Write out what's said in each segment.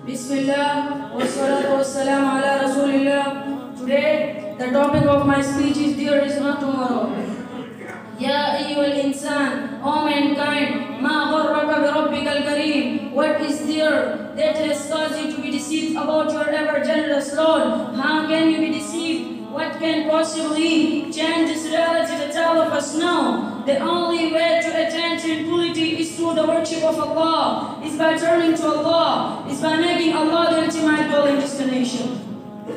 Bismillah, wassalatu ala Rasulillah. Today, the topic of my speech is There is not tomorrow. Ya ayyuhal insan, O mankind, ma gharraka bi rabbikal kareem. What is there that has caused you to be deceived about your ever generous Lord? How can you be deceived? What can possibly change this reality that all of us know? The only way to attain tranquility is through the worship of Allah, is by turning to Allah, is by making Allah the ultimate dwelling destination.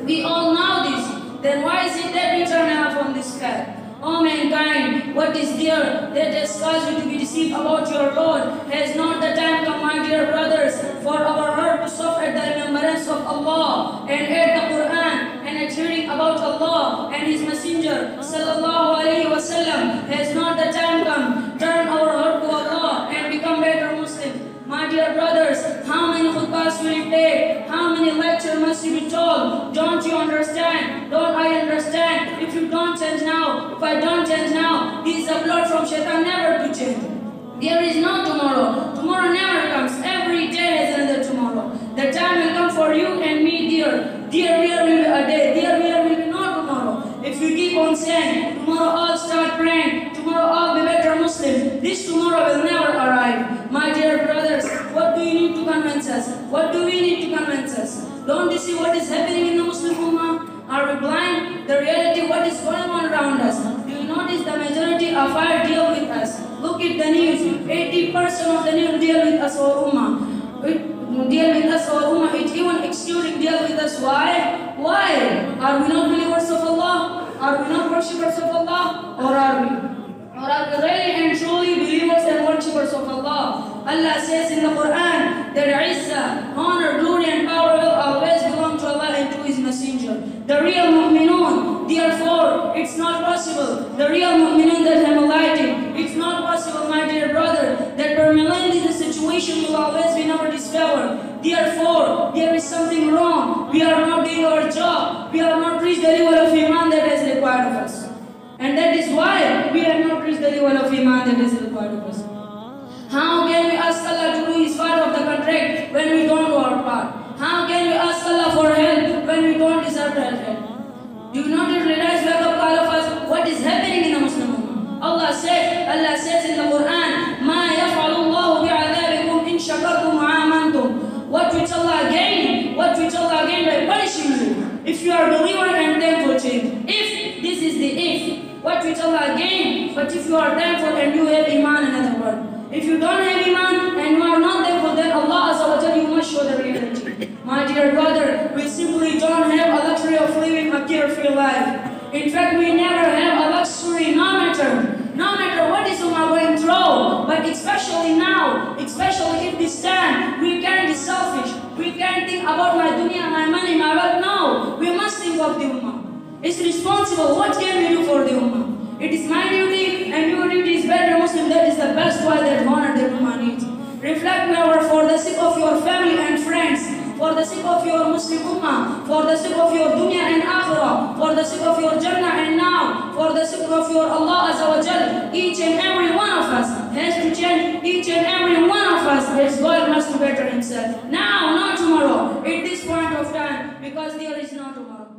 We all know this. Then why is it that we turn out from this path? O mankind, what is there that has caused you to be deceived about your Lord? Has not the time come, my dear brothers, for our heart to stop at the remembrance of Allah and at the Quran and at hearing about Allah and His Messenger, wasallam? Has not the time come? Turn our heart to Allah and become better Muslims. My dear brothers, how many khutbahs will it take? How many lectures must you be told? Don't you understand? Don't I understand? If you don't change now, if I don't change now, this is a blood from shaitan never to change. There is no tomorrow. Tomorrow never comes. Every day has another tomorrow. The time will come for you and me, dear. Dear, be a day. Dear, If you keep on saying, tomorrow I'll start praying, tomorrow I'll be better Muslim, this tomorrow will never arrive. My dear brothers, what do you need to convince us? What do we need to convince us? Don't you see what is happening in the Muslim Ummah? Are we blind? The reality, what is going on around us? Do you notice the majority of our deal with us? Look at the news. 80% of the news deal with us or Ummah. Deal with us or Ummah. It even excluding deal with us. Why? Why? Are we not believers of Allah? Are we not worshippers of Allah? Or are we? Or are we really and truly believers and worshippers of Allah? Allah says in the Quran that Izzah, honor, glory and power will always belong to Allah and to His Messenger. The real mu'minun, therefore, it's not possible. The real mu'minun that I'm alighting, it's not possible, my dear brother, that permanently the situation will always be never discovered. Therefore, there is something wrong. We are not reached the level of Iman that is required of us. How can we ask Allah to do His part of the contract when we don't do our part? How can we ask Allah for help when we don't deserve that help? Do you not realize, wake up all of us, what is happening in the Muslim Ummah? Allah said, Allah says in the Quran, مَا يَفْعَلُ اللَّهُ بِعَذَابِكُمْ إِن شَكَرْتُمْ وَآمَنْتُمْ What which Allah gain, what which Allah gain by punishing you. If you are believer and thankful to Him. If, this is the if, what which Allah gain, but if you are thankful and you have Iman, another word. If you don't have Iman and you are not thankful, then Allah Azza you must show the reality. My dear brother, we simply don't have a luxury of living a carefree life. In fact, we never have a luxury, no matter, no matter what is Ummah going through, but especially now, especially if this time, we can't be selfish. We can't think about my dunya, and my money, my wealth. No, we must think of the Ummah. It's responsible. What can we do for the Ummah? It is my duty and your duty is better Muslim. That is the best way that honor the Ummah needs. Reflect now for the sake of your family and friends, for the sake of your Muslim Ummah, for the sake of your dunya and akhirah, for the sake of your Jannah and now, for the sake of your Allah Azza wa Jal. Each and every one of us has to change. Each and every one of us, his God must better himself. Now, not tomorrow. At this point of time, because there is no tomorrow.